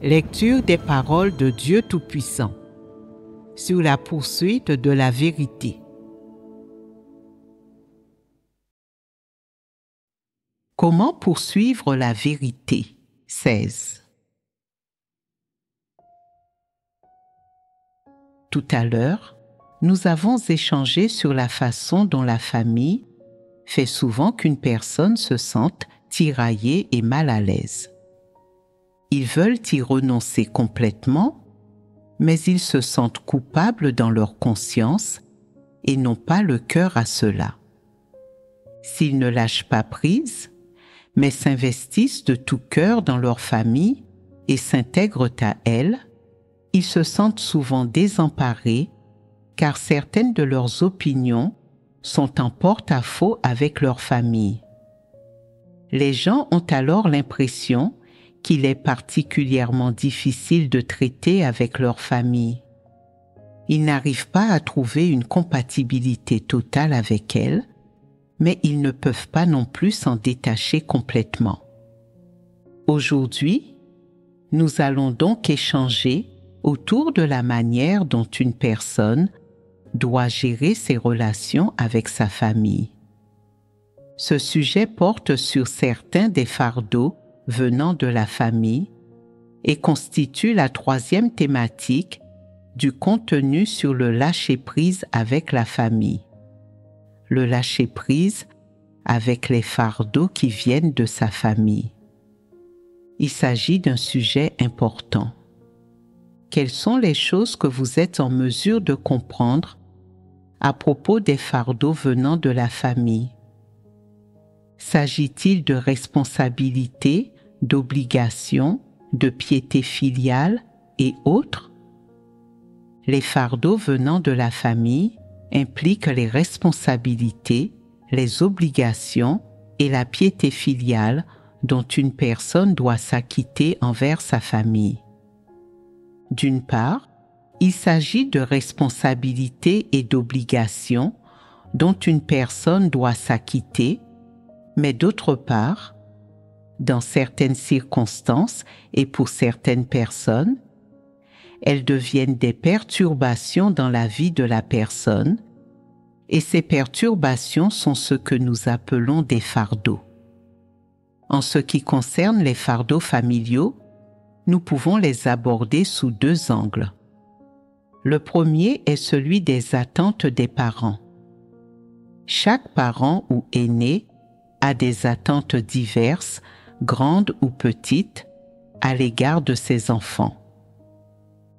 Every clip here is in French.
Lecture des paroles de Dieu Tout-Puissant sur la poursuite de la vérité. Comment poursuivre la vérité? 16. Tout à l'heure, nous avons échangé sur la façon dont la famille fait souvent qu'une personne se sente tiraillée et mal à l'aise. Ils veulent y renoncer complètement, mais ils se sentent coupables dans leur conscience et n'ont pas le cœur à cela. S'ils ne lâchent pas prise, mais s'investissent de tout cœur dans leur famille et s'intègrent à elle, ils se sentent souvent désemparés car certaines de leurs opinions sont en porte-à-faux avec leur famille. Les gens ont alors l'impression est particulièrement difficile de traiter avec leur famille. Ils n'arrivent pas à trouver une compatibilité totale avec elle, mais ils ne peuvent pas non plus s'en détacher complètement. Aujourd'hui, nous allons donc échanger autour de la manière dont une personne doit gérer ses relations avec sa famille. Ce sujet porte sur certains des fardeaux venant de la famille et constitue la troisième thématique du contenu sur le lâcher-prise avec la famille. Le lâcher-prise avec les fardeaux qui viennent de sa famille. Il s'agit d'un sujet important. Quelles sont les choses que vous êtes en mesure de comprendre à propos des fardeaux venant de la famille? S'agit-il de responsabilités, d'obligations, de piété filiale et autres Les fardeaux venant de la famille impliquent les responsabilités, les obligations et la piété filiale dont une personne doit s'acquitter envers sa famille. D'une part, il s'agit de responsabilités et d'obligations dont une personne doit s'acquitter, mais d'autre part, dans certaines circonstances et pour certaines personnes, elles deviennent des perturbations dans la vie de la personne, et ces perturbations sont ce que nous appelons des fardeaux. En ce qui concerne les fardeaux familiaux, nous pouvons les aborder sous deux angles. Le premier est celui des attentes des parents. Chaque parent ou aîné a des attentes diverses, grandes ou petites, à l'égard de ses enfants.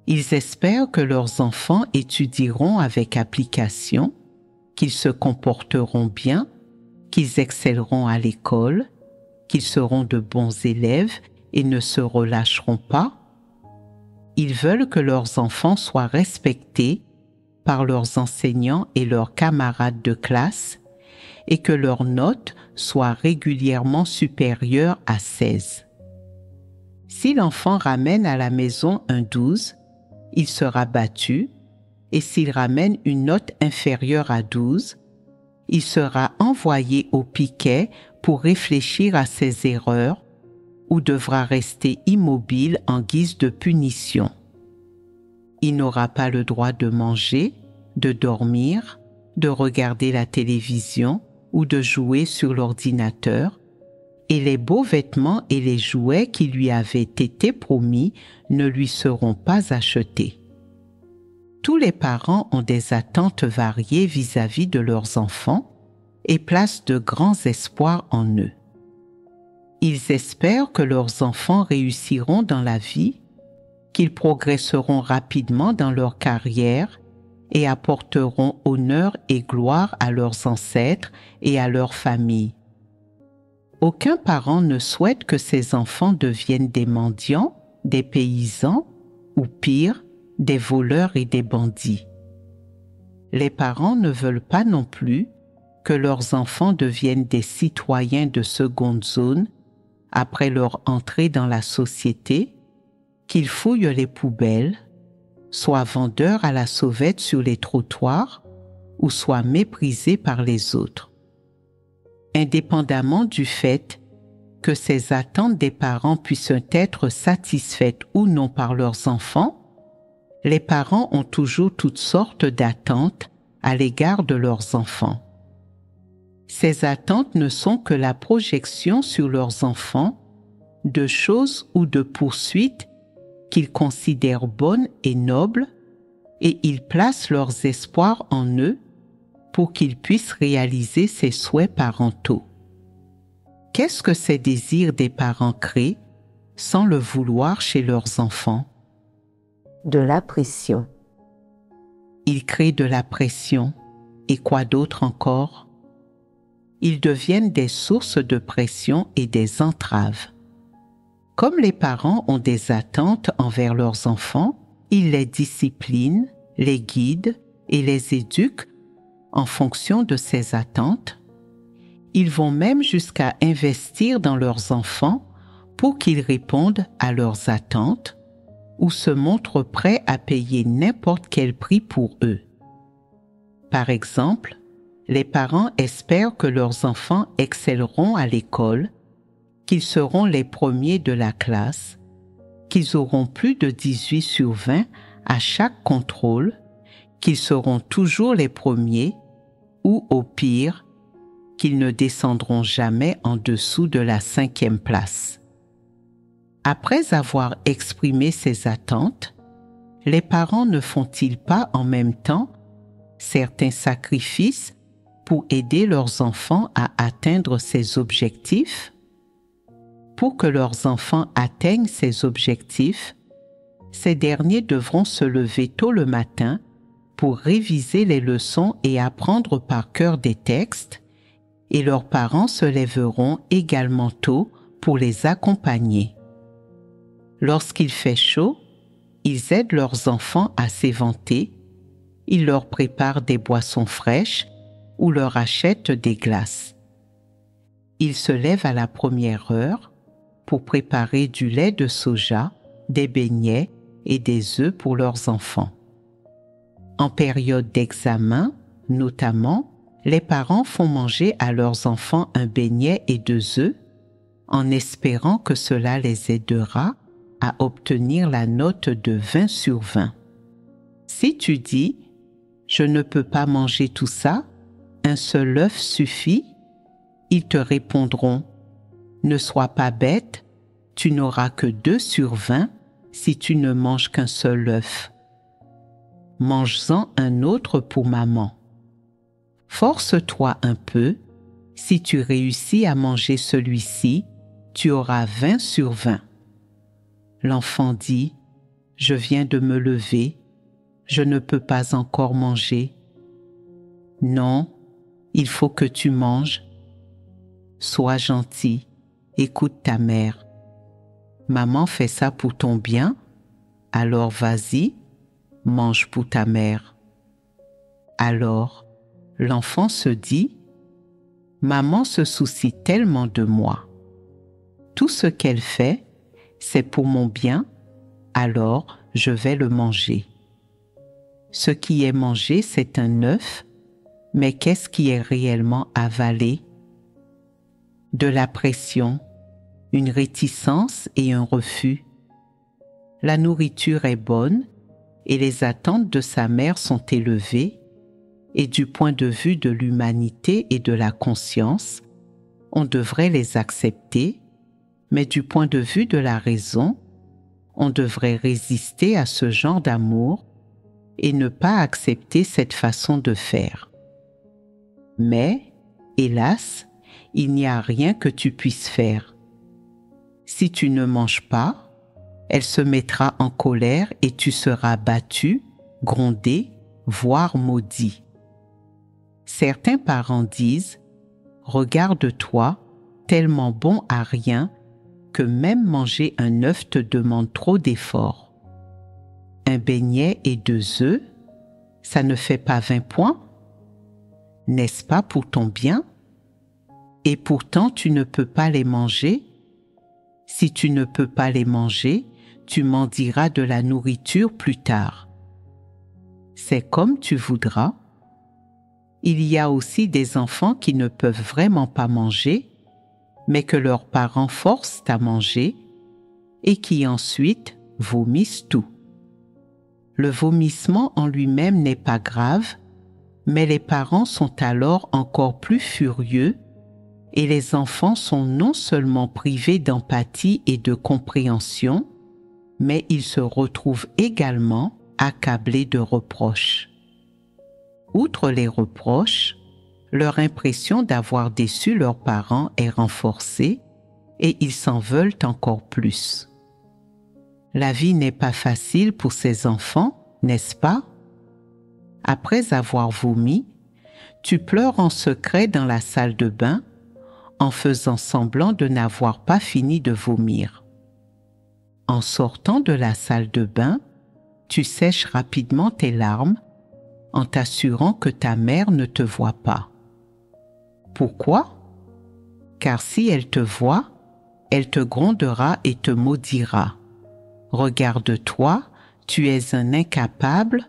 Ils espèrent que leurs enfants étudieront avec application, qu'ils se comporteront bien, qu'ils excelleront à l'école, qu'ils seront de bons élèves et ne se relâcheront pas, ils veulent que leurs enfants soient respectés par leurs enseignants et leurs camarades de classe et que leurs notes soient régulièrement supérieures à 16. Si l'enfant ramène à la maison un 12, il sera battu et s'il ramène une note inférieure à 12, il sera envoyé au piquet pour réfléchir à ses erreurs ou devra rester immobile en guise de punition. Il n'aura pas le droit de manger, de dormir, de regarder la télévision ou de jouer sur l'ordinateur, et les beaux vêtements et les jouets qui lui avaient été promis ne lui seront pas achetés. Tous les parents ont des attentes variées vis-à-vis -vis de leurs enfants et placent de grands espoirs en eux. Ils espèrent que leurs enfants réussiront dans la vie, qu'ils progresseront rapidement dans leur carrière et apporteront honneur et gloire à leurs ancêtres et à leur famille. Aucun parent ne souhaite que ses enfants deviennent des mendiants, des paysans ou pire, des voleurs et des bandits. Les parents ne veulent pas non plus que leurs enfants deviennent des citoyens de seconde zone après leur entrée dans la société, qu'ils fouillent les poubelles, soient vendeurs à la sauvette sur les trottoirs ou soient méprisés par les autres. Indépendamment du fait que ces attentes des parents puissent être satisfaites ou non par leurs enfants, les parents ont toujours toutes sortes d'attentes à l'égard de leurs enfants. Ces attentes ne sont que la projection sur leurs enfants de choses ou de poursuites qu'ils considèrent bonnes et nobles et ils placent leurs espoirs en eux pour qu'ils puissent réaliser ces souhaits parentaux. Qu'est-ce que ces désirs des parents créent sans le vouloir chez leurs enfants? De la pression. Ils créent de la pression et quoi d'autre encore? Ils deviennent des sources de pression et des entraves. Comme les parents ont des attentes envers leurs enfants, ils les disciplinent, les guident et les éduquent en fonction de ces attentes. Ils vont même jusqu'à investir dans leurs enfants pour qu'ils répondent à leurs attentes ou se montrent prêts à payer n'importe quel prix pour eux. Par exemple, les parents espèrent que leurs enfants excelleront à l'école qu'ils seront les premiers de la classe, qu'ils auront plus de 18 sur 20 à chaque contrôle, qu'ils seront toujours les premiers ou au pire, qu'ils ne descendront jamais en dessous de la cinquième place. Après avoir exprimé ces attentes, les parents ne font-ils pas en même temps certains sacrifices pour aider leurs enfants à atteindre ces objectifs? Pour que leurs enfants atteignent ces objectifs, ces derniers devront se lever tôt le matin pour réviser les leçons et apprendre par cœur des textes, et leurs parents se lèveront également tôt pour les accompagner. Lorsqu'il fait chaud, ils aident leurs enfants à s'éventer, ils leur préparent des boissons fraîches ou leur achètent des glaces. Ils se lèvent à la première heure pour préparer du lait de soja, des beignets et des œufs pour leurs enfants. En période d'examen, notamment, les parents font manger à leurs enfants un beignet et deux œufs en espérant que cela les aidera à obtenir la note de 20 sur 20. Si tu dis ⁇ Je ne peux pas manger tout ça, un seul œuf suffit ⁇ ils te répondront ne sois pas bête, tu n'auras que deux sur vingt si tu ne manges qu'un seul œuf. Mange-en un autre pour maman. Force-toi un peu, si tu réussis à manger celui-ci, tu auras vingt sur vingt. L'enfant dit, Je viens de me lever, je ne peux pas encore manger. Non, il faut que tu manges. Sois gentil écoute ta mère. Maman fait ça pour ton bien, alors vas-y, mange pour ta mère. Alors, l'enfant se dit, Maman se soucie tellement de moi. Tout ce qu'elle fait, c'est pour mon bien, alors je vais le manger. Ce qui est mangé, c'est un œuf, mais qu'est-ce qui est réellement avalé? De la pression, une réticence et un refus. La nourriture est bonne et les attentes de sa mère sont élevées et du point de vue de l'humanité et de la conscience, on devrait les accepter, mais du point de vue de la raison, on devrait résister à ce genre d'amour et ne pas accepter cette façon de faire. Mais, hélas, il n'y a rien que tu puisses faire si tu ne manges pas, elle se mettra en colère et tu seras battu, grondé, voire maudit. Certains parents disent, Regarde-toi, tellement bon à rien que même manger un œuf te demande trop d'efforts. Un beignet et deux œufs, ça ne fait pas vingt points? N'est-ce pas pour ton bien? Et pourtant tu ne peux pas les manger si tu ne peux pas les manger, tu m'en diras de la nourriture plus tard. C'est comme tu voudras. Il y a aussi des enfants qui ne peuvent vraiment pas manger, mais que leurs parents forcent à manger et qui ensuite vomissent tout. Le vomissement en lui-même n'est pas grave, mais les parents sont alors encore plus furieux et les enfants sont non seulement privés d'empathie et de compréhension, mais ils se retrouvent également accablés de reproches. Outre les reproches, leur impression d'avoir déçu leurs parents est renforcée et ils s'en veulent encore plus. La vie n'est pas facile pour ces enfants, n'est-ce pas? Après avoir vomi, tu pleures en secret dans la salle de bain en faisant semblant de n'avoir pas fini de vomir. En sortant de la salle de bain, tu sèches rapidement tes larmes en t'assurant que ta mère ne te voit pas. Pourquoi? Car si elle te voit, elle te grondera et te maudira. Regarde-toi, tu es un incapable.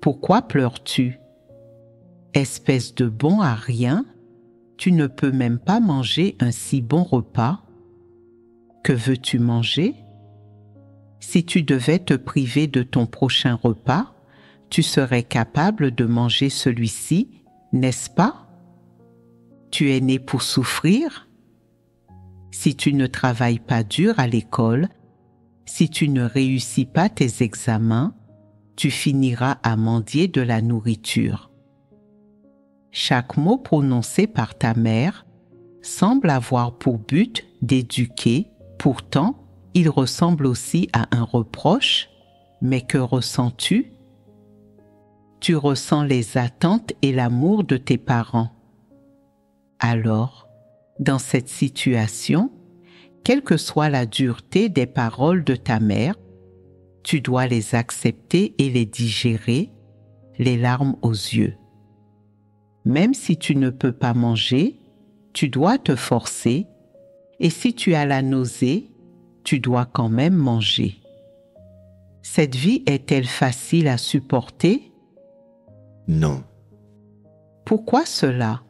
Pourquoi pleures-tu? Espèce de bon à rien, tu ne peux même pas manger un si bon repas. Que veux-tu manger? Si tu devais te priver de ton prochain repas, tu serais capable de manger celui-ci, n'est-ce pas? Tu es né pour souffrir Si tu ne travailles pas dur à l'école, si tu ne réussis pas tes examens, tu finiras à mendier de la nourriture. Chaque mot prononcé par ta mère semble avoir pour but d'éduquer, pourtant il ressemble aussi à un reproche, mais que ressens-tu? Tu ressens les attentes et l'amour de tes parents. Alors, dans cette situation, quelle que soit la dureté des paroles de ta mère, tu dois les accepter et les digérer, les larmes aux yeux. Même si tu ne peux pas manger, tu dois te forcer, et si tu as la nausée, tu dois quand même manger. Cette vie est-elle facile à supporter? Non. Pourquoi cela?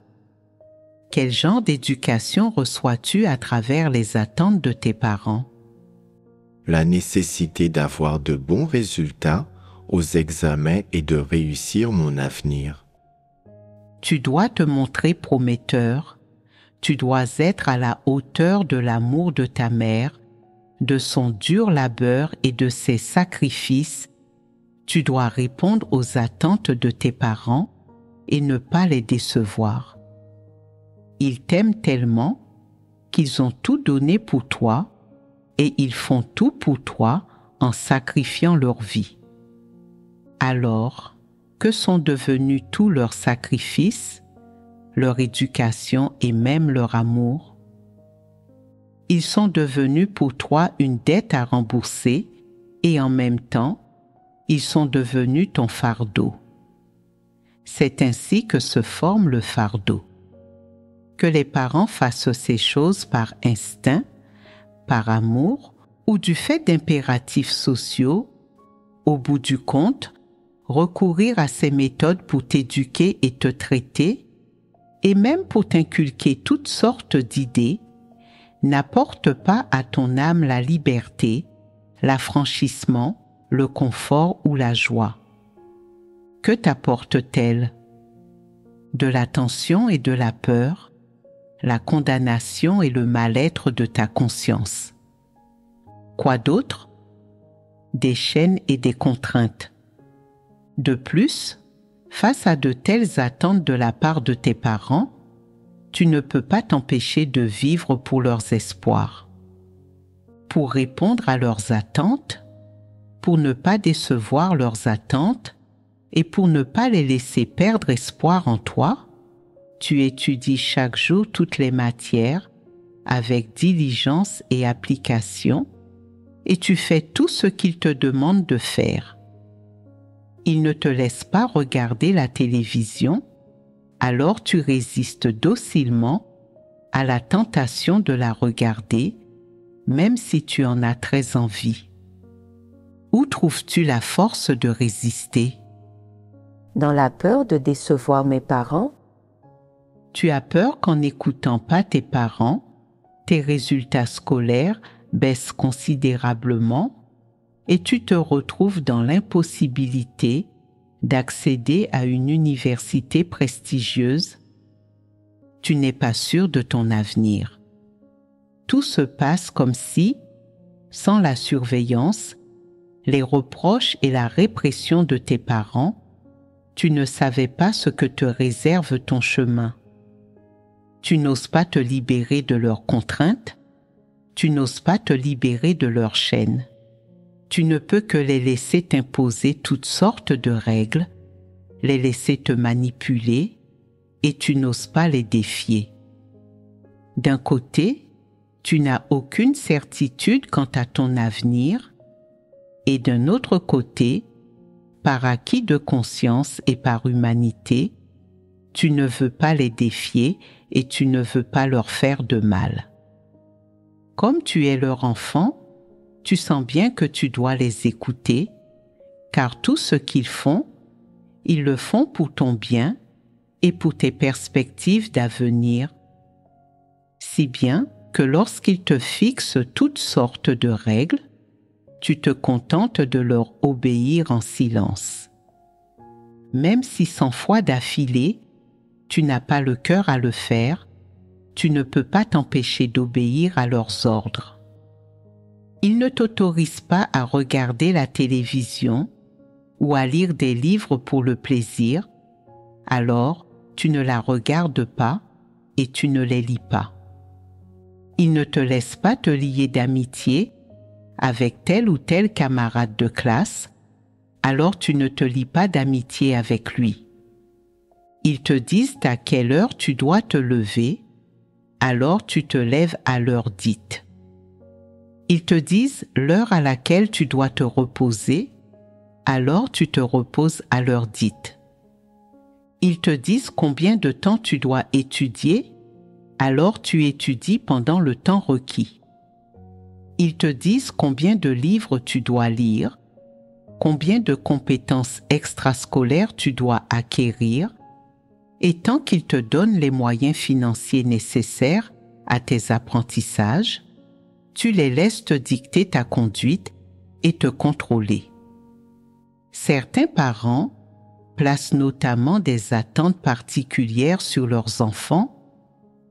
Quel genre d'éducation reçois-tu à travers les attentes de tes parents? La nécessité d'avoir de bons résultats aux examens et de réussir mon avenir. Tu dois te montrer prometteur, tu dois être à la hauteur de l'amour de ta mère, de son dur labeur et de ses sacrifices. Tu dois répondre aux attentes de tes parents et ne pas les décevoir. Ils t'aiment tellement qu'ils ont tout donné pour toi et ils font tout pour toi en sacrifiant leur vie. Alors, que sont devenus tous leurs sacrifices, leur éducation et même leur amour Ils sont devenus pour toi une dette à rembourser et en même temps, ils sont devenus ton fardeau. C'est ainsi que se forme le fardeau que les parents fassent ces choses par instinct, par amour ou du fait d'impératifs sociaux, au bout du compte, recourir à ces méthodes pour t'éduquer et te traiter, et même pour t'inculquer toutes sortes d'idées, n'apporte pas à ton âme la liberté, l'affranchissement, le confort ou la joie. Que t'apporte-t-elle? De la tension et de la peur, la condamnation et le mal-être de ta conscience. Quoi d'autre? Des chaînes et des contraintes. De plus, face à de telles attentes de la part de tes parents, tu ne peux pas t'empêcher de vivre pour leurs espoirs. Pour répondre à leurs attentes, pour ne pas décevoir leurs attentes et pour ne pas les laisser perdre espoir en toi, tu étudies chaque jour toutes les matières avec diligence et application et tu fais tout ce qu'il te demande de faire. Il ne te laisse pas regarder la télévision, alors tu résistes docilement à la tentation de la regarder, même si tu en as très envie. Où trouves-tu la force de résister? Dans la peur de décevoir mes parents. Tu as peur qu'en n'écoutant pas tes parents, tes résultats scolaires baissent considérablement? Et tu te retrouves dans l'impossibilité d'accéder à une université prestigieuse, tu n'es pas sûr de ton avenir. Tout se passe comme si, sans la surveillance, les reproches et la répression de tes parents, tu ne savais pas ce que te réserve ton chemin. Tu n'oses pas te libérer de leurs contraintes, tu n'oses pas te libérer de leurs chaînes. Tu ne peux que les laisser t'imposer toutes sortes de règles, les laisser te manipuler, et tu n'oses pas les défier. D'un côté, tu n'as aucune certitude quant à ton avenir, et d'un autre côté, par acquis de conscience et par humanité, tu ne veux pas les défier et tu ne veux pas leur faire de mal. Comme tu es leur enfant, tu sens bien que tu dois les écouter, car tout ce qu'ils font, ils le font pour ton bien et pour tes perspectives d'avenir, si bien que lorsqu'ils te fixent toutes sortes de règles, tu te contentes de leur obéir en silence. Même si cent fois d'affilée, tu n'as pas le cœur à le faire, tu ne peux pas t'empêcher d'obéir à leurs ordres. Ils ne t'autorisent pas à regarder la télévision ou à lire des livres pour le plaisir, alors tu ne la regardes pas et tu ne les lis pas. Ils ne te laissent pas te lier d'amitié avec tel ou tel camarade de classe, alors tu ne te lis pas d'amitié avec lui. Ils te disent à quelle heure tu dois te lever, alors tu te lèves à l'heure dite. Ils te disent l'heure à laquelle tu dois te reposer, alors tu te reposes à l'heure dite. Ils te disent combien de temps tu dois étudier, alors tu étudies pendant le temps requis. Ils te disent combien de livres tu dois lire, combien de compétences extrascolaires tu dois acquérir, et tant qu'ils te donnent les moyens financiers nécessaires à tes apprentissages, tu les laisses te dicter ta conduite et te contrôler. Certains parents placent notamment des attentes particulières sur leurs enfants.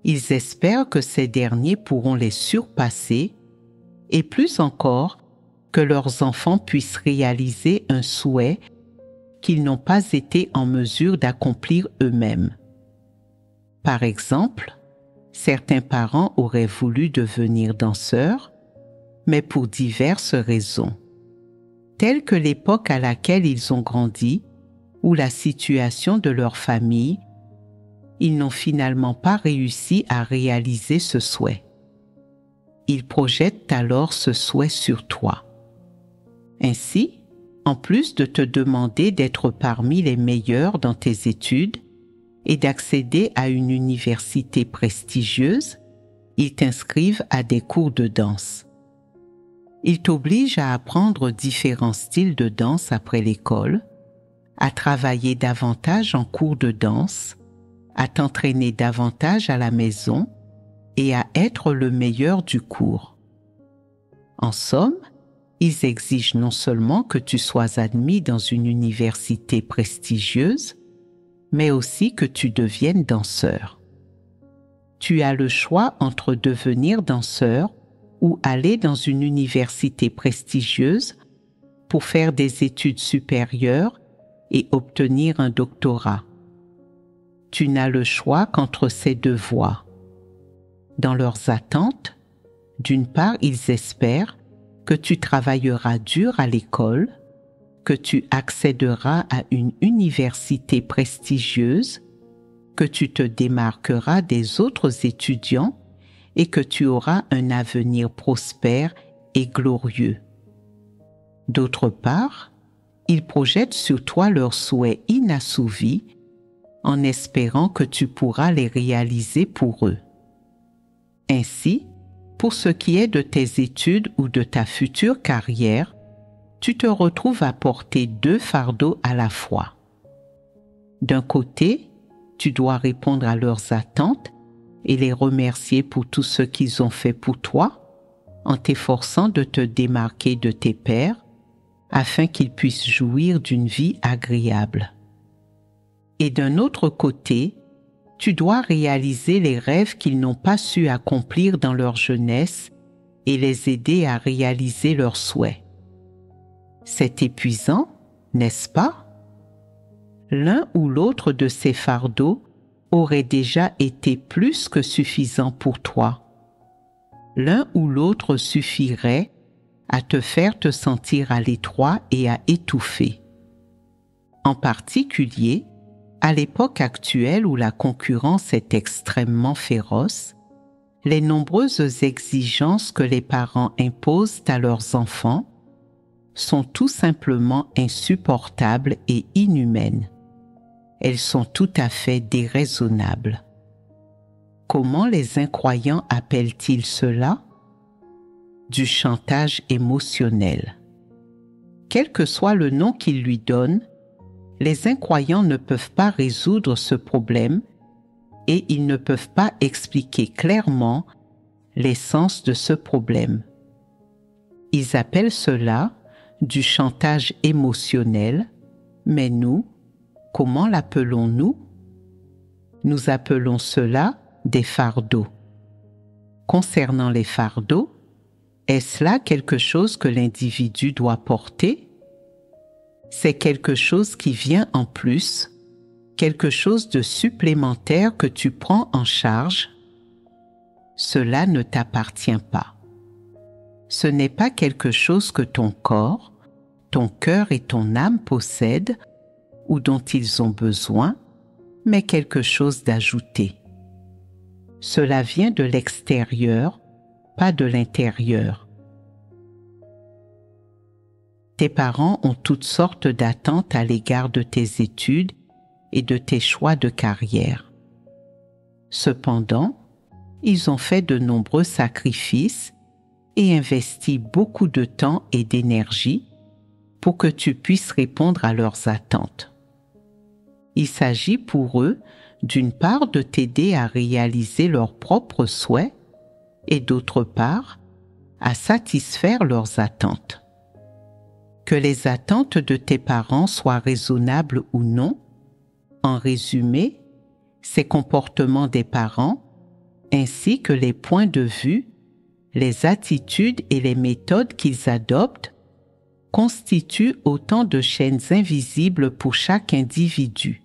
Ils espèrent que ces derniers pourront les surpasser et plus encore que leurs enfants puissent réaliser un souhait qu'ils n'ont pas été en mesure d'accomplir eux-mêmes. Par exemple, certains parents auraient voulu devenir danseurs, mais pour diverses raisons, telles que l'époque à laquelle ils ont grandi ou la situation de leur famille, ils n'ont finalement pas réussi à réaliser ce souhait. Ils projettent alors ce souhait sur toi. Ainsi, en plus de te demander d'être parmi les meilleurs dans tes études et d'accéder à une université prestigieuse, ils t'inscrivent à des cours de danse. Ils t'obligent à apprendre différents styles de danse après l'école, à travailler davantage en cours de danse, à t'entraîner davantage à la maison et à être le meilleur du cours. En somme, ils exigent non seulement que tu sois admis dans une université prestigieuse, mais aussi que tu deviennes danseur. Tu as le choix entre devenir danseur ou aller dans une université prestigieuse pour faire des études supérieures et obtenir un doctorat. Tu n'as le choix qu'entre ces deux voies dans leurs attentes, d'une part, ils espèrent que tu travailleras dur à l'école, que tu accéderas à une université prestigieuse, que tu te démarqueras des autres étudiants et que tu auras un avenir prospère et glorieux. D'autre part, ils projettent sur toi leurs souhaits inassouvis en espérant que tu pourras les réaliser pour eux. Ainsi, pour ce qui est de tes études ou de ta future carrière, tu te retrouves à porter deux fardeaux à la fois. D'un côté, tu dois répondre à leurs attentes et les remercier pour tout ce qu'ils ont fait pour toi en t'efforçant de te démarquer de tes pères afin qu'ils puissent jouir d'une vie agréable. Et d'un autre côté, tu dois réaliser les rêves qu'ils n'ont pas su accomplir dans leur jeunesse et les aider à réaliser leurs souhaits. C'est épuisant, n'est-ce pas? L'un ou l'autre de ces fardeaux aurait déjà été plus que suffisant pour toi. L'un ou l'autre suffirait à te faire te sentir à l'étroit et à étouffer. En particulier, à l'époque actuelle où la concurrence est extrêmement féroce, les nombreuses exigences que les parents imposent à leurs enfants sont tout simplement insupportables et inhumaines. Elles sont tout à fait déraisonnables. Comment les incroyants appellent-ils cela? Du chantage émotionnel. Quel que soit le nom qu'ils lui donnent, les incroyants ne peuvent pas résoudre ce problème et ils ne peuvent pas expliquer clairement l'essence de ce problème. Ils appellent cela du chantage émotionnel, mais nous, comment l'appelons-nous? Nous appelons cela des fardeaux. Concernant les fardeaux, est-ce là quelque chose que l'individu doit porter? C'est quelque chose qui vient en plus, quelque chose de supplémentaire que tu prends en charge. Cela ne t'appartient pas. Ce n'est pas quelque chose que ton corps, ton cœur et ton âme possèdent ou dont ils ont besoin, mais quelque chose d'ajouté. Cela vient de l'extérieur, pas de l'intérieur. Tes parents ont toutes sortes d'attentes à l'égard de tes études et de tes choix de carrière. Cependant, ils ont fait de nombreux sacrifices et investi beaucoup de temps et d'énergie pour que tu puisses répondre à leurs attentes. Il s'agit pour eux d'une part de t'aider à réaliser leurs propres souhaits et d'autre part à satisfaire leurs attentes que les attentes de tes parents soient raisonnables ou non, en résumé, ces comportements des parents, ainsi que les points de vue, les attitudes et les méthodes qu'ils adoptent, constituent autant de chaînes invisibles pour chaque individu.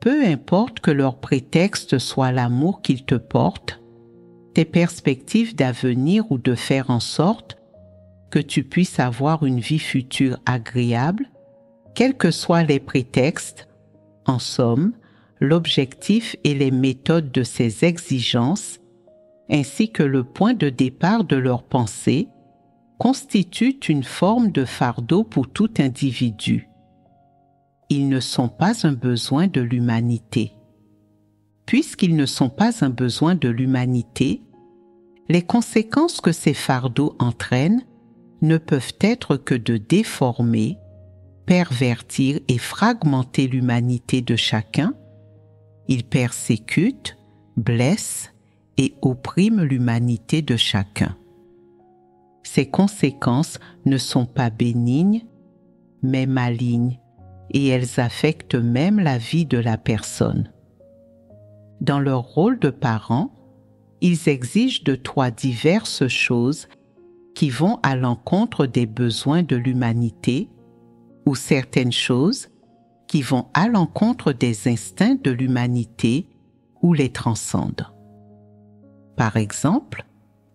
Peu importe que leur prétexte soit l'amour qu'ils te portent, tes perspectives d'avenir ou de faire en sorte que tu puisses avoir une vie future agréable, quels que soient les prétextes, en somme, l'objectif et les méthodes de ces exigences, ainsi que le point de départ de leur pensée, constituent une forme de fardeau pour tout individu. Ils ne sont pas un besoin de l'humanité. Puisqu'ils ne sont pas un besoin de l'humanité, les conséquences que ces fardeaux entraînent ne peuvent être que de déformer, pervertir et fragmenter l'humanité de chacun, ils persécutent, blessent et oppriment l'humanité de chacun. Ces conséquences ne sont pas bénignes, mais malignes, et elles affectent même la vie de la personne. Dans leur rôle de parents, ils exigent de toi diverses choses qui vont à l'encontre des besoins de l'humanité ou certaines choses qui vont à l'encontre des instincts de l'humanité ou les transcendent. Par exemple,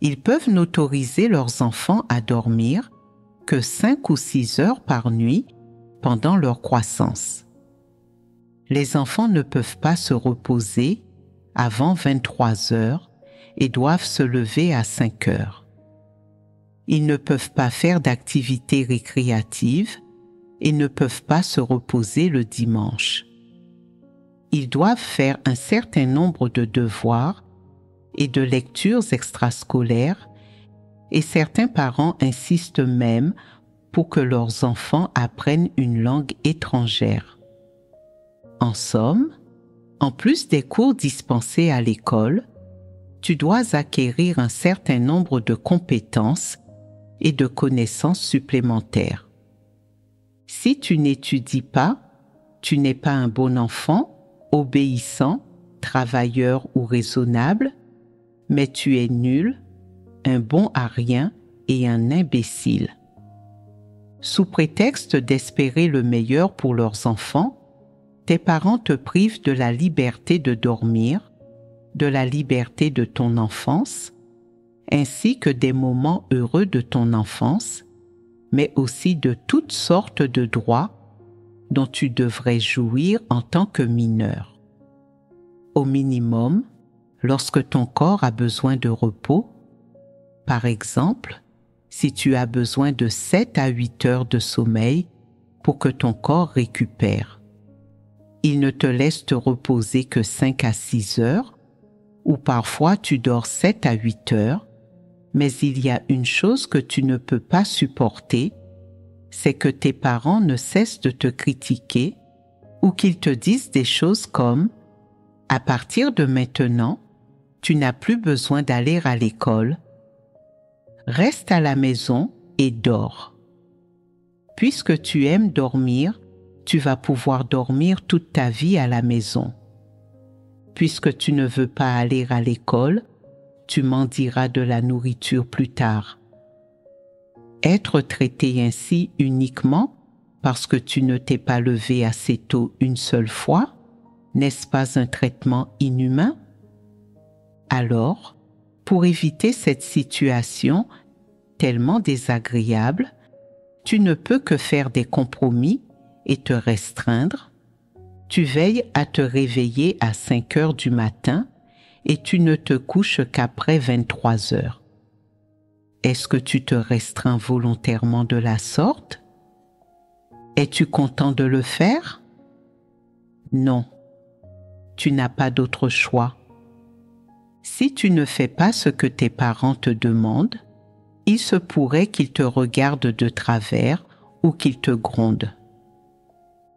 ils peuvent n'autoriser leurs enfants à dormir que 5 ou 6 heures par nuit pendant leur croissance. Les enfants ne peuvent pas se reposer avant 23 heures et doivent se lever à 5 heures ils ne peuvent pas faire d'activités récréatives et ne peuvent pas se reposer le dimanche. Ils doivent faire un certain nombre de devoirs et de lectures extrascolaires et certains parents insistent même pour que leurs enfants apprennent une langue étrangère. En somme, En plus des cours dispensés à l'école, tu dois acquérir un certain nombre de compétences et de connaissances supplémentaires. Si tu n'étudies pas, tu n'es pas un bon enfant, obéissant, travailleur ou raisonnable, mais tu es nul, un bon à rien et un imbécile. Sous prétexte d'espérer le meilleur pour leurs enfants, tes parents te privent de la liberté de dormir, de la liberté de ton enfance, ainsi que des moments heureux de ton enfance, mais aussi de toutes sortes de droits dont tu devrais jouir en tant que mineur. Au minimum, lorsque ton corps a besoin de repos, par exemple, si tu as besoin de 7 à 8 heures de sommeil pour que ton corps récupère. Il ne te laisse te reposer que 5 à 6 heures, ou parfois tu dors 7 à 8 heures, mais il y a une chose que tu ne peux pas supporter, c'est que tes parents ne cessent de te critiquer ou qu'ils te disent des choses comme ⁇ À partir de maintenant, tu n'as plus besoin d'aller à l'école, reste à la maison et dors. Puisque tu aimes dormir, tu vas pouvoir dormir toute ta vie à la maison. Puisque tu ne veux pas aller à l'école, tu m'en diras de la nourriture plus tard. Être traité ainsi uniquement parce que tu ne t'es pas levé assez tôt une seule fois, n'est-ce pas un traitement inhumain? Alors, pour éviter cette situation tellement désagréable, tu ne peux que faire des compromis et te restreindre. Tu veilles à te réveiller à 5 heures du matin et tu ne te couches qu'après 23 heures. Est-ce que tu te restreins volontairement de la sorte? Es-tu content de le faire? Non, tu n'as pas d'autre choix. Si tu ne fais pas ce que tes parents te demandent, il se pourrait qu'ils te regardent de travers ou qu'ils te grondent.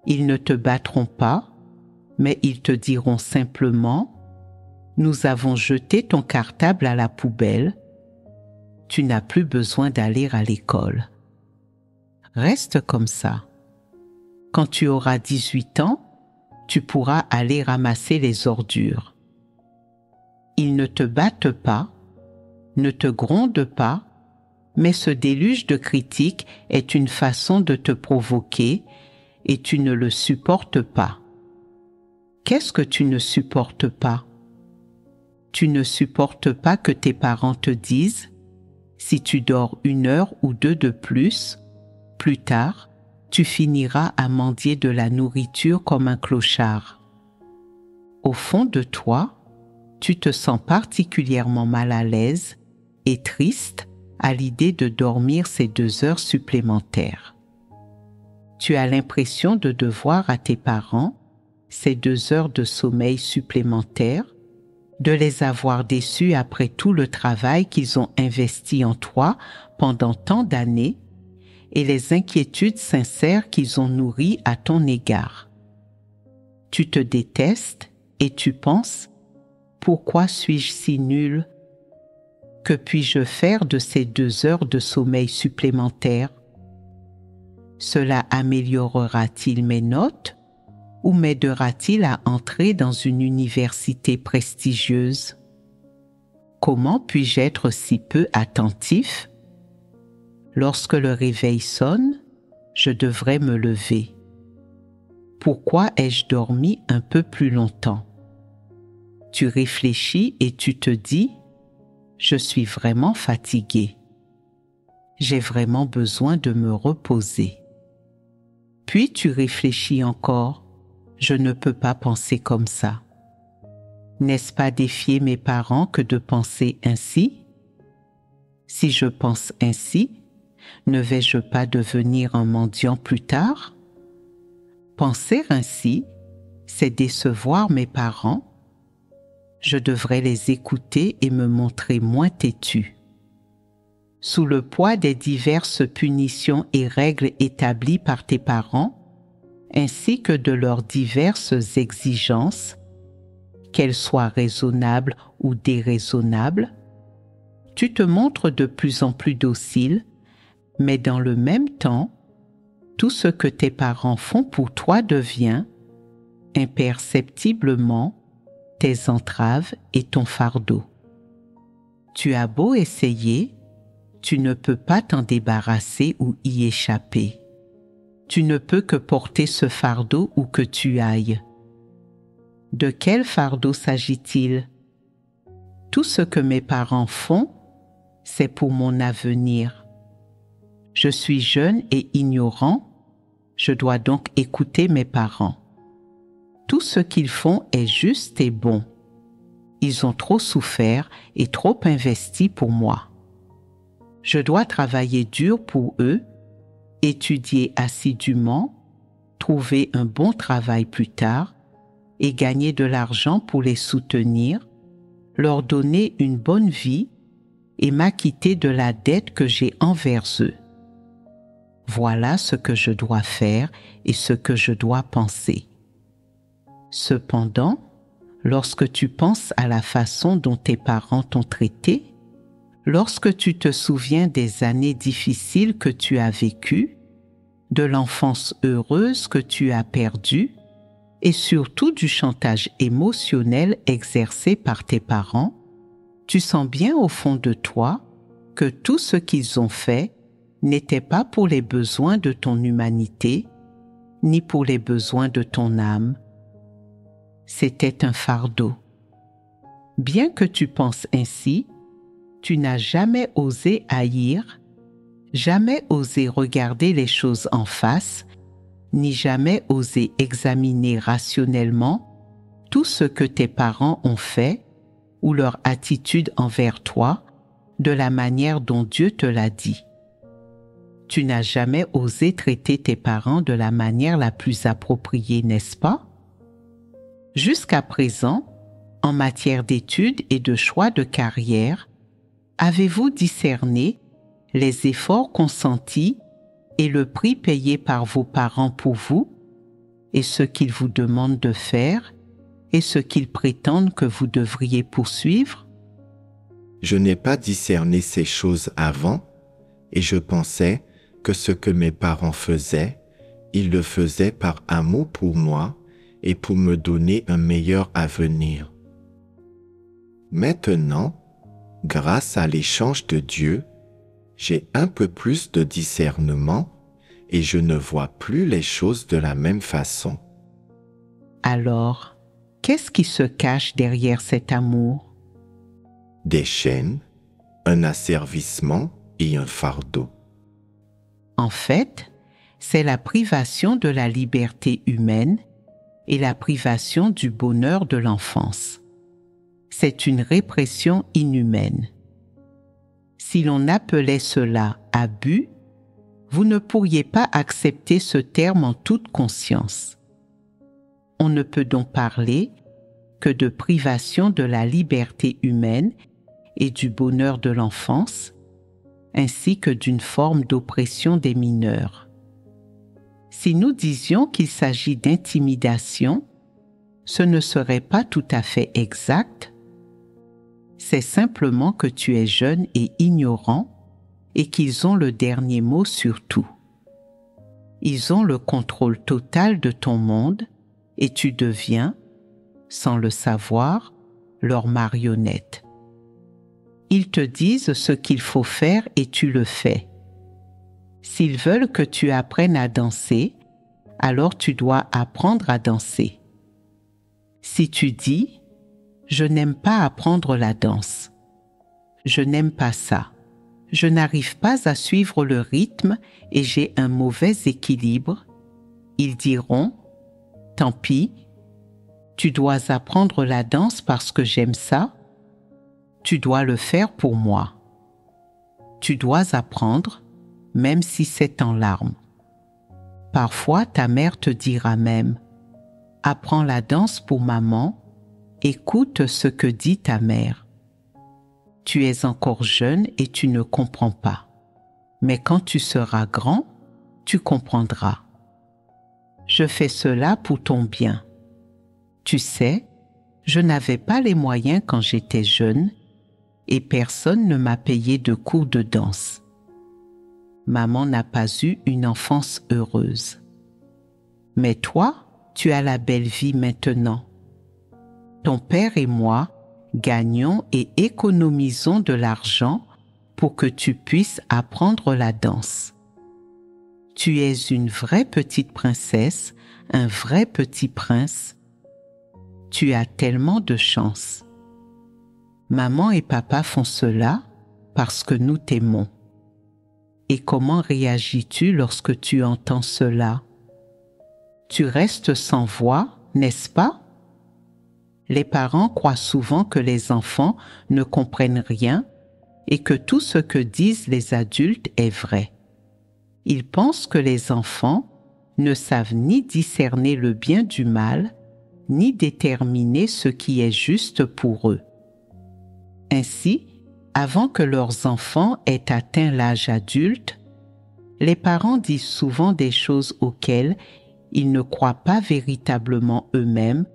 Ils ne te battront pas, mais ils te diront simplement Nous avons jeté ton cartable à la poubelle tu n'as plus besoin d'aller à l'école. Reste comme ça. Quand tu auras 18 ans, tu pourras aller ramasser les ordures. Ils ne te battent pas, ne te grondent pas, mais ce déluge de critiques est une façon de te provoquer et tu ne le supportes pas. Qu'est-ce que tu ne supportes pas? Tu ne supportes pas que tes parents te disent si tu dors une heure ou deux de plus, plus tard, tu finiras à mendier de la nourriture comme un clochard. Au fond de toi, tu te sens particulièrement mal à l'aise et triste à l'idée de dormir ces deux heures supplémentaires. Tu as l'impression de devoir à tes parents ces deux heures de sommeil supplémentaires de les avoir déçus après tout le travail qu'ils ont investi en toi pendant tant d'années et les inquiétudes sincères qu'ils ont nourries à ton égard. Tu te détestes et tu penses Pourquoi suis-je si nul? Que puis-je faire de ces deux heures de sommeil supplémentaires? Cela améliorera-t-il mes notes ou m'aidera-t-il à entrer dans une université prestigieuse? Comment puis-je être si peu attentif? Lorsque le réveil sonne, je devrais me lever. Pourquoi ai-je dormi un peu plus longtemps? Tu réfléchis et tu te dis, je suis vraiment fatigué. J'ai vraiment besoin de me reposer. Puis tu réfléchis encore je ne peux pas penser comme ça. N'est-ce pas défier mes parents que de penser ainsi? Si je pense ainsi, ne vais-je pas devenir un mendiant plus tard? Penser ainsi, c'est décevoir mes parents. Je devrais les écouter et me montrer moins têtu. Sous le poids des diverses punitions et règles établies par tes parents, ainsi que de leurs diverses exigences, qu'elle soit raisonnable ou déraisonnable. Tu te montres de plus en plus docile, mais dans le même temps, tout ce que tes parents font pour toi devient, imperceptiblement, tes entraves et ton fardeau. Tu as beau essayer, tu ne peux pas t'en débarrasser ou y échapper. Tu ne peux que porter ce fardeau où que tu ailles. De quel fardeau s'agit-il? Tout ce que mes parents font, c'est pour mon avenir. Je suis jeune et ignorant, je dois donc écouter mes parents. Tout ce qu'ils font est juste et bon. Ils ont trop souffert et trop investi pour moi. Je dois travailler dur pour eux, étudier assidûment, trouver un bon travail plus tard et gagner de l'argent pour les soutenir, leur donner une bonne vie et m'acquitter de la dette que j'ai envers eux. Voilà ce que je dois faire et ce que je dois penser. Cependant, lorsque tu penses à la façon dont tes parents t'ont traité, lorsque tu te souviens des années difficiles que tu as vécues, de l'enfance heureuse que tu as perdue, et surtout du chantage émotionnel exercé par tes parents, tu sens bien au fond de toi que tout ce qu'ils ont fait n'était pas pour les besoins de ton humanité, ni pour les besoins de ton âme. C'était un fardeau. Bien que tu penses ainsi, tu n'as jamais osé haïr, jamais osé regarder les choses en face, ni jamais osé examiner rationnellement tout ce que tes parents ont fait ou leur attitude envers toi de la manière dont Dieu te l'a dit. Tu n'as jamais osé traiter tes parents de la manière la plus appropriée, n'est-ce pas? Jusqu'à présent, en matière d'études et de choix de carrière, avez-vous discerné les efforts consentis et le prix payé par vos parents pour vous, et ce qu'ils vous demandent de faire, et ce qu'ils prétendent que vous devriez poursuivre? Je n'ai pas discerné ces choses avant, et je pensais que ce que mes parents faisaient, ils le faisaient par amour pour moi et pour me donner un meilleur avenir. Maintenant, grâce à l'échange de Dieu, j'ai un peu plus de discernement et je ne vois plus les choses de la même façon. Alors, qu'est-ce qui se cache derrière cet amour? Des chaînes, un asservissement et un fardeau. En fait, c'est la privation de la liberté humaine et la privation du bonheur de l'enfance. C'est une répression inhumaine. Si l'on appelait cela abus, vous ne pourriez pas accepter ce terme en toute conscience. On ne peut donc parler que de privation de la liberté humaine et du bonheur de l'enfance, ainsi que d'une forme d'oppression des mineurs. Si nous disions qu'il s'agit d'intimidation, ce ne serait pas tout à fait exact c'est simplement que tu es jeune et ignorant et qu'ils ont le dernier mot sur tout. Ils ont le contrôle total de ton monde et tu deviens, sans le savoir, leur marionnette. Ils te disent ce qu'il faut faire et tu le fais. S'ils veulent que tu apprennes à danser, alors tu dois apprendre à danser. Si tu dis je n'aime pas apprendre la danse. Je n'aime pas ça. Je n'arrive pas à suivre le rythme et j'ai un mauvais équilibre. Ils diront, tant pis, tu dois apprendre la danse parce que j'aime ça. Tu dois le faire pour moi. Tu dois apprendre, même si c'est en larmes. Parfois, ta mère te dira même, apprends la danse pour maman écoute ce que dit ta mère. Tu es encore jeune et tu ne comprends pas. Mais quand tu seras grand, tu comprendras. Je fais cela pour ton bien. Tu sais, Je n'avais pas les moyens quand j'étais jeune et personne ne m'a payé de cours de danse. Maman n'a pas eu une enfance heureuse. Mais toi, tu as la belle vie maintenant. Ton père et moi gagnons et économisons de l'argent pour que tu puisses apprendre la danse. Tu es une vraie petite princesse, un vrai petit prince. Tu as tellement de chance. Maman et papa font cela parce que nous t'aimons. Et comment réagis-tu lorsque tu entends cela? Tu restes sans voix, n'est-ce pas? Les parents croient souvent que les enfants ne comprennent rien et que tout ce que disent les adultes est vrai. Ils pensent que les enfants ne savent ni discerner le bien du mal, ni déterminer ce qui est juste pour eux. Ainsi, avant que leurs enfants aient atteint l'âge adulte, les parents disent souvent des choses auxquelles ils ne croient pas véritablement eux-mêmes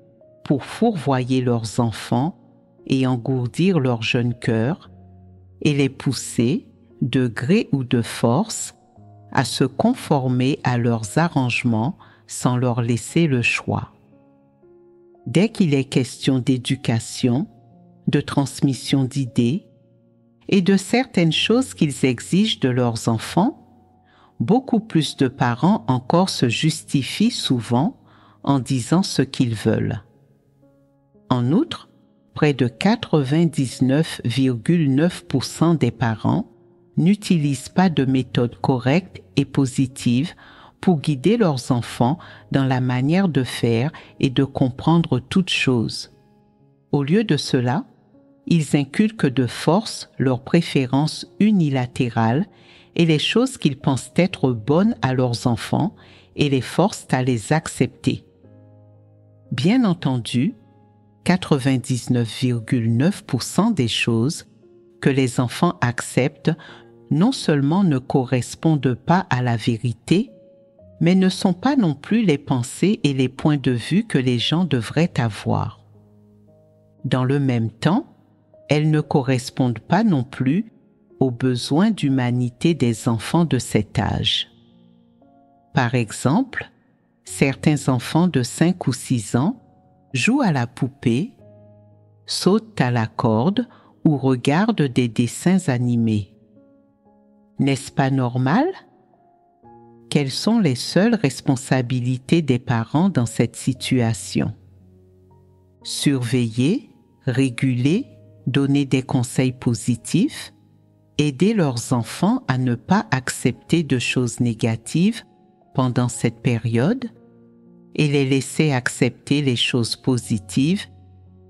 pour fourvoyer leurs enfants et engourdir leur jeune cœur et les pousser, de gré ou de force, à se conformer à leurs arrangements sans leur laisser le choix. Dès qu'il est question d'éducation, de transmission d'idées et de certaines choses qu'ils exigent de leurs enfants, beaucoup plus de parents encore se justifient souvent en disant ce qu'ils veulent. En outre, près de 99,9% des parents n'utilisent pas de méthode correcte et positive pour guider leurs enfants dans la manière de faire et de comprendre toutes choses. Au lieu de cela, ils inculquent de force leurs préférences unilatérales et les choses qu'ils pensent être bonnes à leurs enfants et les forcent à les accepter. Bien entendu, 99,9% des choses que les enfants acceptent non seulement ne correspondent pas à la vérité, mais ne sont pas non plus les pensées et les points de vue que les gens devraient avoir. Dans le même temps, elles ne correspondent pas non plus aux besoins d'humanité des enfants de cet âge. Par exemple, certains enfants de 5 ou 6 ans jouent à la poupée, sautent à la corde ou regardent des dessins animés. N'est-ce pas normal? Quelles sont les seules responsabilités des parents dans cette situation? Surveiller, réguler, donner des conseils positifs, aider leurs enfants à ne pas accepter de choses négatives pendant cette période et les laisser accepter les choses positives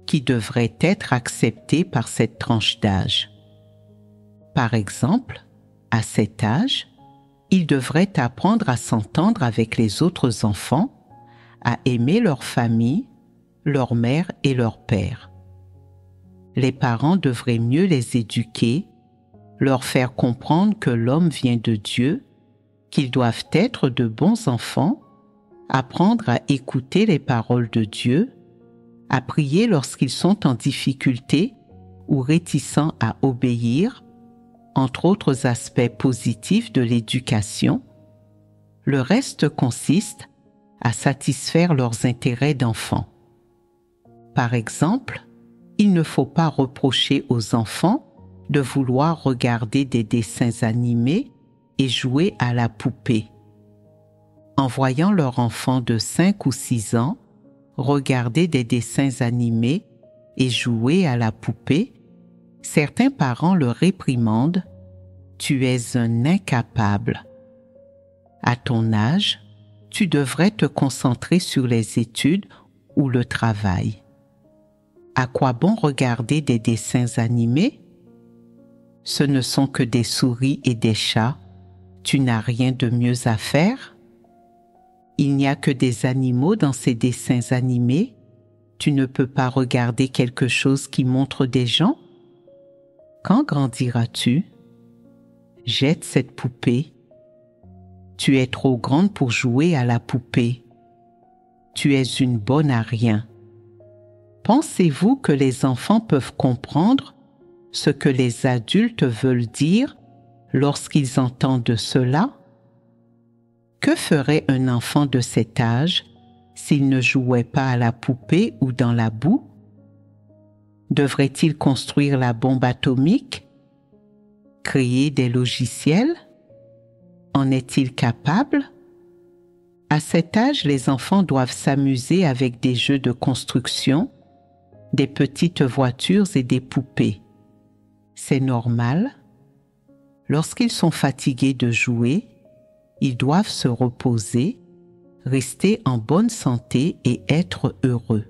qui devraient être acceptées par cette tranche d'âge. Par exemple, à cet âge, ils devraient apprendre à s'entendre avec les autres enfants, à aimer leur famille, leur mère et leur père. Les parents devraient mieux les éduquer, leur faire comprendre que l'homme vient de Dieu, qu'ils doivent être de bons enfants apprendre à écouter les paroles de Dieu, à prier lorsqu'ils sont en difficulté ou réticents à obéir, entre autres aspects positifs de l'éducation. Le reste consiste à satisfaire leurs intérêts d'enfants. Par exemple, il ne faut pas reprocher aux enfants de vouloir regarder des dessins animés et jouer à la poupée en voyant leur enfant de 5 ou 6 ans regarder des dessins animés et jouer à la poupée, certains parents le réprimandent Tu es un incapable. À ton âge, tu devrais te concentrer sur les études ou le travail. À quoi bon regarder des dessins animés? Ce ne sont que des souris et des chats. Tu n'as rien de mieux à faire? Il n'y a que des animaux dans ces dessins animés. Tu ne peux pas regarder quelque chose qui montre des gens? Quand grandiras-tu? Jette cette poupée. Tu es trop grande pour jouer à la poupée. Tu es une bonne à rien. Pensez-vous que les enfants peuvent comprendre ce que les adultes veulent dire lorsqu'ils entendent cela? Que ferait un enfant de cet âge s'il ne jouait pas à la poupée ou dans la boue? Devrait-il construire la bombe atomique? Créer des logiciels? En est-il capable? À cet âge, les enfants doivent s'amuser avec des jeux de construction, des petites voitures et des poupées. C'est normal. Lorsqu'ils sont fatigués de jouer, ils doivent se reposer, rester en bonne santé et être heureux.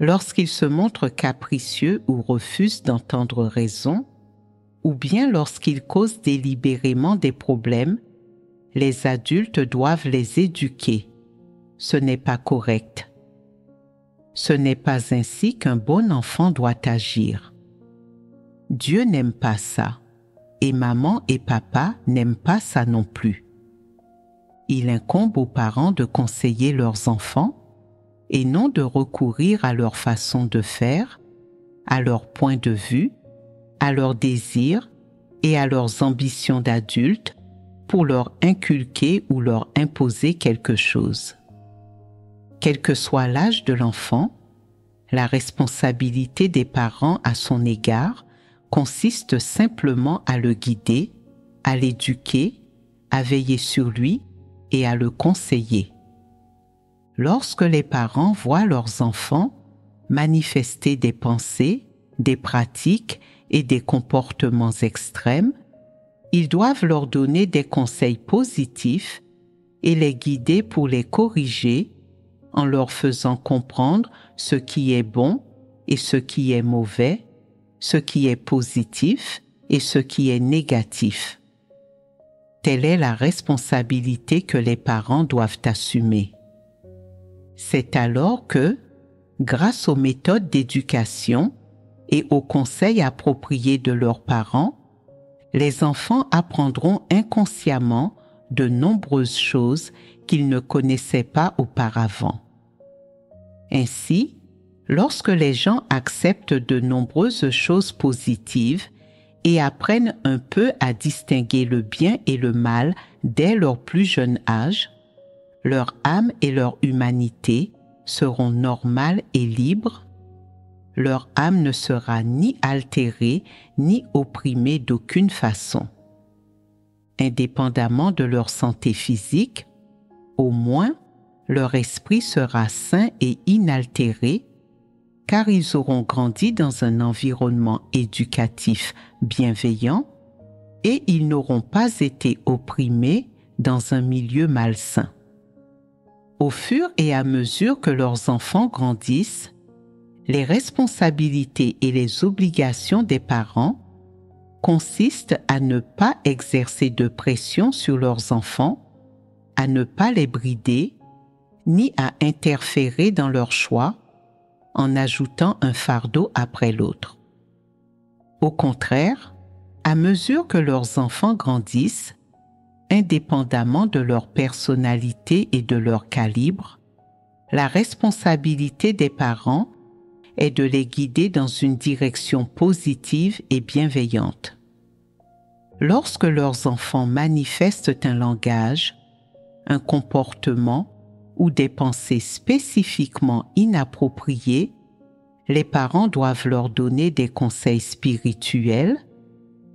Lorsqu'ils se montrent capricieux ou refusent d'entendre raison, ou bien lorsqu'ils causent délibérément des problèmes, les adultes doivent les éduquer. Ce n'est pas correct. Ce n'est pas ainsi qu'un bon enfant doit agir. Dieu n'aime pas ça, et maman et papa n'aiment pas ça non plus. Il incombe aux parents de conseiller leurs enfants et non de recourir à leur façon de faire, à leur point de vue, à leurs désirs et à leurs ambitions d'adultes pour leur inculquer ou leur imposer quelque chose. Quel que soit l'âge de l'enfant, la responsabilité des parents à son égard consiste simplement à le guider, à l'éduquer, à veiller sur lui et à le conseiller. Lorsque les parents voient leurs enfants manifester des pensées, des pratiques et des comportements extrêmes, ils doivent leur donner des conseils positifs et les guider pour les corriger en leur faisant comprendre ce qui est bon et ce qui est mauvais, ce qui est positif et ce qui est négatif. Telle est la responsabilité que les parents doivent assumer. C'est alors que, grâce aux méthodes d'éducation et aux conseils appropriés de leurs parents, les enfants apprendront inconsciemment de nombreuses choses qu'ils ne connaissaient pas auparavant. Ainsi, lorsque les gens acceptent de nombreuses choses positives et apprennent un peu à distinguer le bien et le mal dès leur plus jeune âge, leur âme et leur humanité seront normales et libres, leur âme ne sera ni altérée ni opprimée d'aucune façon. Indépendamment de leur santé physique, au moins leur esprit sera sain et inaltéré car ils auront grandi dans un environnement éducatif bienveillant et ils n'auront pas été opprimés dans un milieu malsain. Au fur et à mesure que leurs enfants grandissent, les responsabilités et les obligations des parents consistent à ne pas exercer de pression sur leurs enfants, à ne pas les brider, ni à interférer dans leurs choix en ajoutant un fardeau après l'autre. Au contraire, à mesure que leurs enfants grandissent, indépendamment de leur personnalité et de leur calibre, la responsabilité des parents est de les guider dans une direction positive et bienveillante. Lorsque leurs enfants manifestent un langage, un comportement ou des pensées spécifiquement inappropriées, les parents doivent leur donner des conseils spirituels,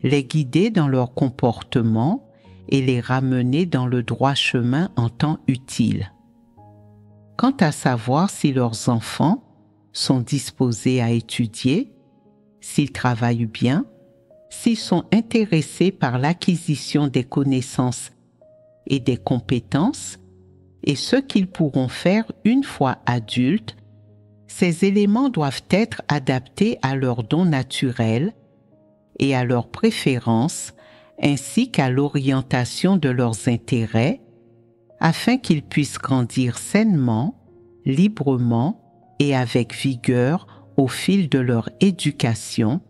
les guider dans leur comportement et les ramener dans le droit chemin en temps utile. Quant à savoir si leurs enfants sont disposés à étudier, s'ils travaillent bien, s'ils sont intéressés par l'acquisition des connaissances et des compétences, et ce qu'ils pourront faire une fois adultes, ces éléments doivent être adaptés à leurs dons naturels et à leurs préférences ainsi qu'à l'orientation de leurs intérêts, afin qu'ils puissent grandir sainement, librement et avec vigueur au fil de leur éducation.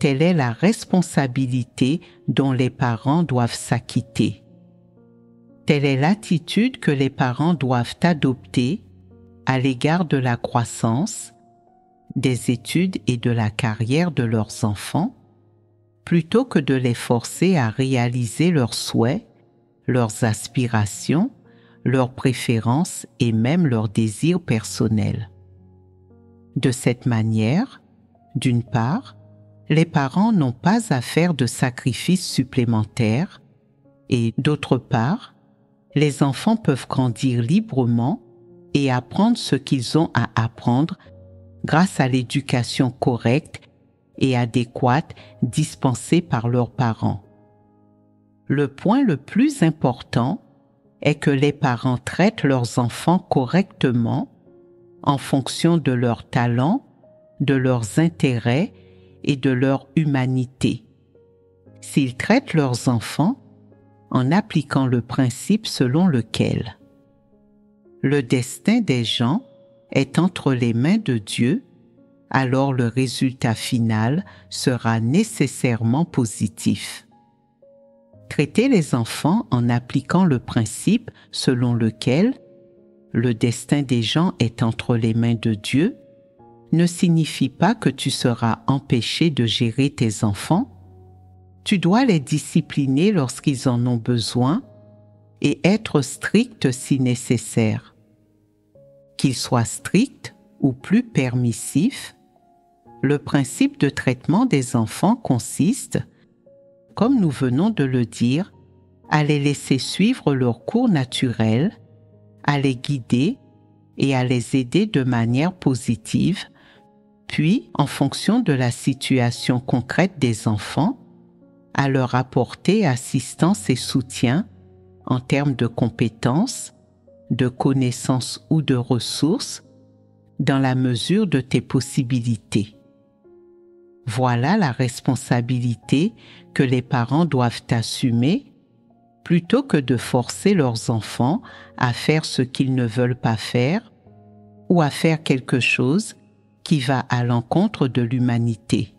Telle est la responsabilité dont les parents doivent s'acquitter. Telle est l'attitude que les parents doivent adopter à l'égard de la croissance, des études et de la carrière de leurs enfants, plutôt que de les forcer à réaliser leurs souhaits, leurs aspirations, leurs préférences et même leurs désirs personnels. De cette manière, d'une part, les parents n'ont pas à faire de sacrifices supplémentaires et d'autre part, les enfants peuvent grandir librement et apprendre ce qu'ils ont à apprendre grâce à l'éducation correcte et adéquate dispensée par leurs parents. Le point le plus important est que les parents traitent leurs enfants correctement en fonction de leurs talents, de leurs intérêts et de leur humanité. S'ils traitent leurs enfants en appliquant le principe selon lequel le destin des gens est entre les mains de Dieu, alors le résultat final sera nécessairement positif. Traiter les enfants en appliquant le principe selon lequel le destin des gens est entre les mains de Dieu ne signifie pas que tu seras empêché de gérer tes enfants. Tu dois les discipliner lorsqu'ils en ont besoin et être strict si nécessaire. Qu'ils soient stricts ou plus permissifs, le principe de traitement des enfants consiste, comme nous venons de le dire, à les laisser suivre leur cours naturel, à les guider et à les aider de manière positive, puis, en fonction de la situation concrète des enfants, à leur apporter assistance et soutien en termes de compétences, de connaissances ou de ressources dans la mesure de tes possibilités. Voilà la responsabilité que les parents doivent assumer plutôt que de forcer leurs enfants à faire ce qu'ils ne veulent pas faire ou à faire quelque chose qui va à l'encontre de l'humanité.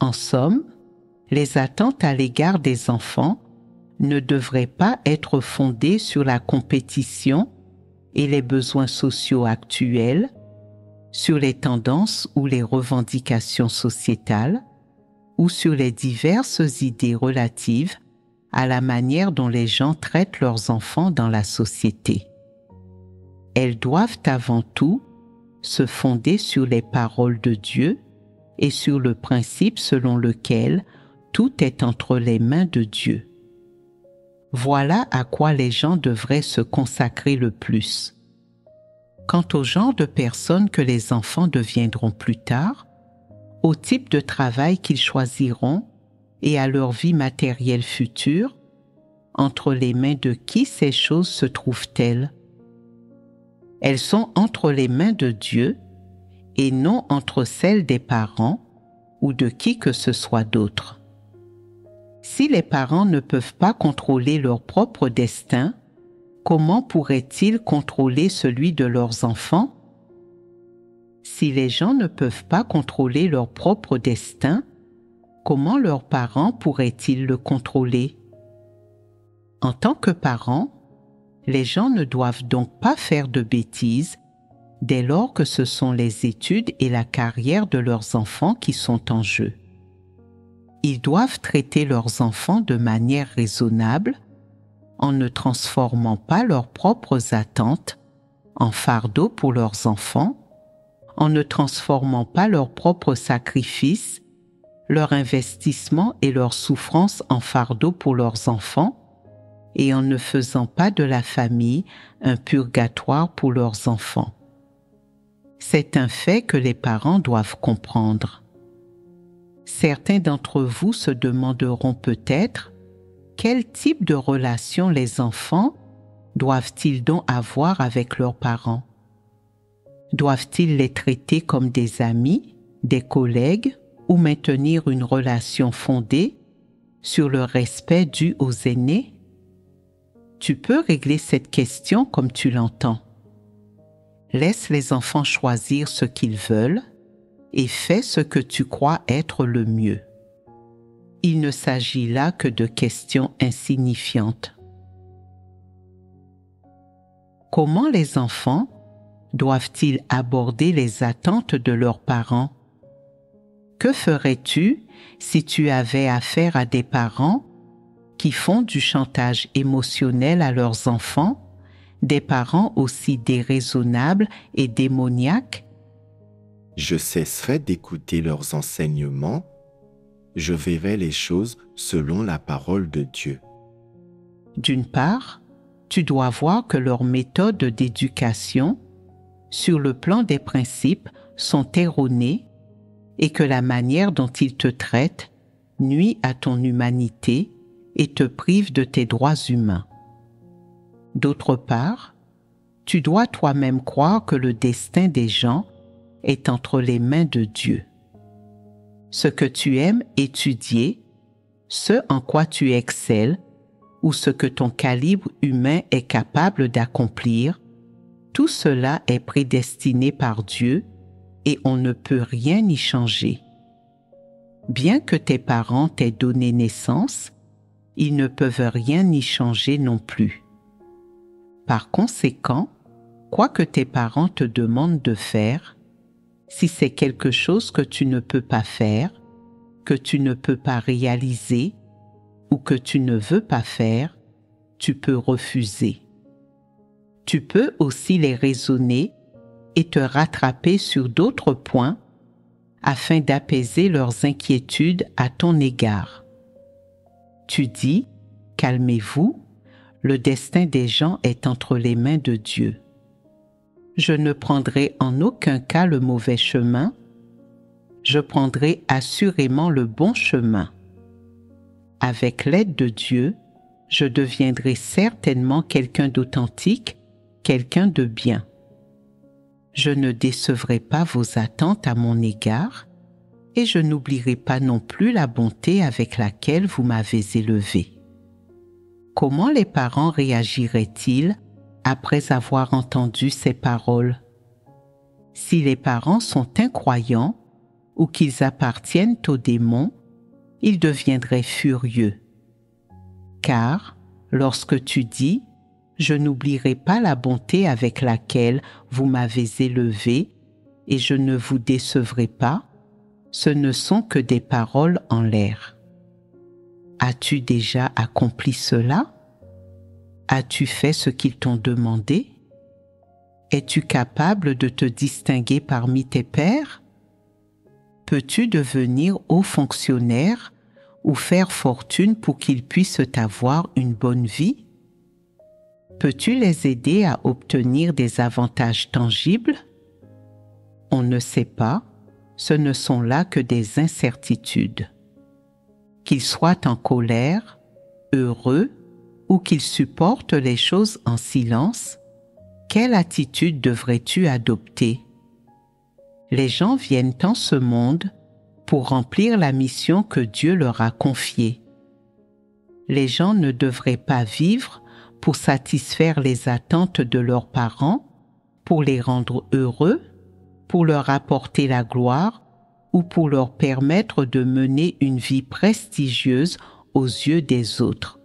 En somme, les attentes à l'égard des enfants ne devraient pas être fondées sur la compétition et les besoins sociaux actuels, sur les tendances ou les revendications sociétales, ou sur les diverses idées relatives à la manière dont les gens traitent leurs enfants dans la société. Elles doivent avant tout se fonder sur les paroles de Dieu et sur le principe selon lequel tout est entre les mains de Dieu. Voilà à quoi les gens devraient se consacrer le plus. Quant au genre de personnes que les enfants deviendront plus tard, au type de travail qu'ils choisiront et à leur vie matérielle future, entre les mains de qui ces choses se trouvent-elles? Elles sont entre les mains de Dieu et non entre celles des parents ou de qui que ce soit d'autre. Si les parents ne peuvent pas contrôler leur propre destin, comment pourraient-ils contrôler celui de leurs enfants? Si les gens ne peuvent pas contrôler leur propre destin, comment leurs parents pourraient-ils le contrôler? En tant que parents, les gens ne doivent donc pas faire de bêtises dès lors que ce sont les études et la carrière de leurs enfants qui sont en jeu ils doivent traiter leurs enfants de manière raisonnable en ne transformant pas leurs propres attentes en fardeau pour leurs enfants, en ne transformant pas leurs propres sacrifices, leur investissement et leurs souffrances en fardeau pour leurs enfants, et en ne faisant pas de la famille un purgatoire pour leurs enfants. C'est un fait que les parents doivent comprendre. Certains d'entre vous se demanderont peut-être quel type de relation les enfants doivent-ils donc avoir avec leurs parents? Doivent-ils les traiter comme des amis, des collègues ou maintenir une relation fondée sur le respect dû aux aînés? Tu peux régler cette question comme tu l'entends. Laisse les enfants choisir ce qu'ils veulent et fais ce que tu crois être le mieux. Il ne s'agit là que de questions insignifiantes. Comment les enfants doivent-ils aborder les attentes de leurs parents? Que ferais-tu si tu avais affaire à des parents qui font du chantage émotionnel à leurs enfants, des parents aussi déraisonnables et démoniaques Je cesserai d'écouter leurs enseignements, je verrai les choses selon la parole de Dieu. D'une part, tu dois voir que leurs méthodes d'éducation, sur le plan des principes, sont erronées et que la manière dont ils te traitent nuit à ton humanité et te prive de tes droits humains. D'autre part, tu dois toi-même croire que le destin des gens est entre les mains de Dieu. Ce que tu aimes étudier, ce en quoi tu excelles, ou ce que ton calibre humain est capable d'accomplir, tout cela est prédestiné par Dieu et on ne peut rien y changer. Bien que tes parents t'aient donné naissance, ils ne peuvent rien y changer non plus. Par conséquent, quoi que tes parents te demandent de faire, si c'est quelque chose que tu ne peux pas faire, que tu ne peux pas réaliser ou que tu ne veux pas faire, tu peux refuser. Tu peux aussi les raisonner et te rattraper sur d'autres points afin d'apaiser leurs inquiétudes à ton égard. Tu dis, calmez-vous, le destin des gens est entre les mains de Dieu. Je ne prendrai en aucun cas le mauvais chemin, je prendrai assurément le bon chemin. Avec l'aide de Dieu, je deviendrai certainement quelqu'un d'authentique, quelqu'un de bien. Je ne décevrai pas vos attentes à mon égard, et je n'oublierai pas non plus la bonté avec laquelle vous m'avez élevé. Comment les parents réagiraient-ils après avoir entendu ces paroles Si les parents sont incroyants ou qu'ils appartiennent aux démons, ils deviendraient furieux. Car lorsque tu dis je n'oublierai pas la bonté avec laquelle vous m'avez élevé et je ne vous décevrai pas, ce ne sont que des paroles en l'air. As-tu déjà accompli cela? As-tu fait ce qu'ils t'ont demandé? Es-tu capable de te distinguer parmi tes pairs? Peux-tu devenir haut fonctionnaire ou faire fortune pour qu'ils puissent avoir une bonne vie? Peux-tu les aider à obtenir des avantages tangibles? On ne sait pas. Ce ne sont là que des incertitudes. Qu'ils soient en colère, heureux ou qu'ils supportent les choses en silence, quelle attitude devrais-tu adopter? Les gens viennent en ce monde pour remplir la mission que Dieu leur a confiée. Les gens ne devraient pas vivre pour satisfaire les attentes de leurs parents, pour les rendre heureux pour leur apporter la gloire ou pour leur permettre de mener une vie prestigieuse aux yeux des autres.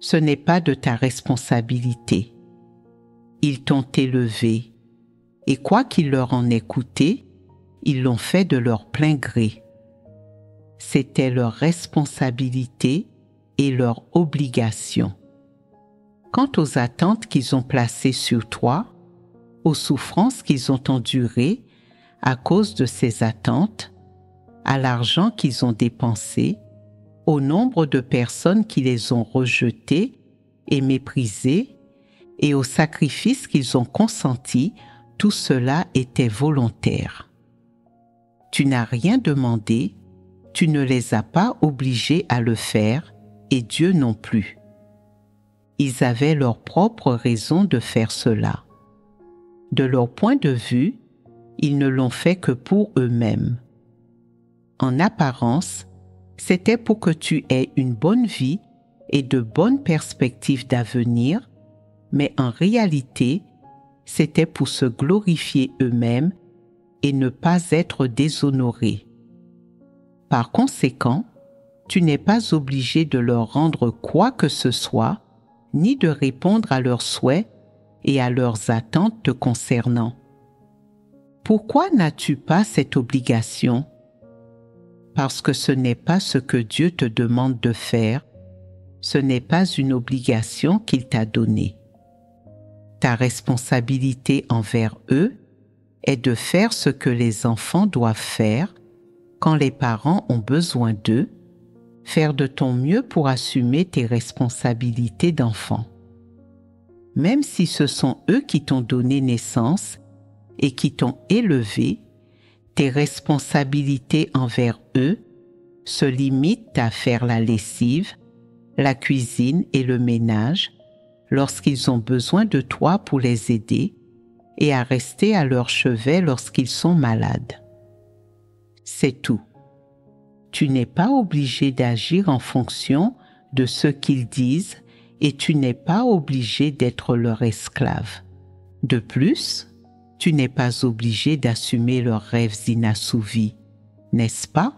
Ce n'est pas de ta responsabilité. Ils t'ont élevé, et quoi qu'ils leur en aient coûté, ils l'ont fait de leur plein gré. C'était leur responsabilité et leur obligation. Quant aux attentes qu'ils ont placées sur toi, aux souffrances qu'ils ont endurées à cause de ces attentes, à l'argent qu'ils ont dépensé, au nombre de personnes qui les ont rejetées et méprisées, et aux sacrifices qu'ils ont consentis, tout cela était volontaire. Tu n'as rien demandé, tu ne les as pas obligés à le faire, et Dieu non plus. Ils avaient leur propre raison de faire cela. De leur point de vue, ils ne l'ont fait que pour eux-mêmes. En apparence, c'était pour que tu aies une bonne vie et de bonnes perspectives d'avenir, mais en réalité, c'était pour se glorifier eux-mêmes et ne pas être déshonorés. Par conséquent, tu n'es pas obligé de leur rendre quoi que ce soit, ni de répondre à leurs souhaits et à leurs attentes te concernant. Pourquoi n'as-tu pas cette obligation? Parce que ce n'est pas ce que Dieu te demande de faire, ce n'est pas une obligation qu'il t'a donnée. Ta responsabilité envers eux est de faire ce que les enfants doivent faire quand les parents ont besoin d'eux, faire de ton mieux pour assumer tes responsabilités d'enfant. Même si ce sont eux qui t'ont donné naissance et qui t'ont élevé, tes responsabilités envers eux se limitent à faire la lessive, la cuisine et le ménage lorsqu'ils ont besoin de toi pour les aider et à rester à leur chevet lorsqu'ils sont malades. C'est tout. Tu n'es pas obligé d'agir en fonction de ce qu'ils disent et tu n'es pas obligé d'être leur esclave. De plus, tu n'es pas obligé d'assumer leurs rêves inassouvis, n'est-ce pas?